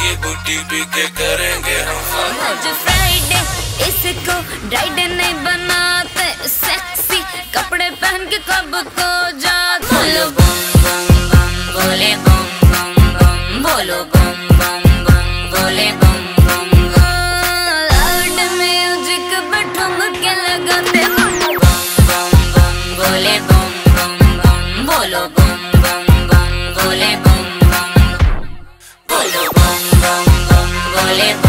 की बूटी पी के करेंगे हम। आज फ्राइडे इसको ड्राइडे नहीं बनाते सेक्सी कपड़े पहन के कब को जाते? बोलो बम बम बम बोले बम बम बम। बोलो बम बम बम बोले बम बम बम। लाउड म्यूज़िक पे ठुमक लगाते। बम बम बम बोले बम बम बम बोलो बम बम बम बोले बम बम बोलो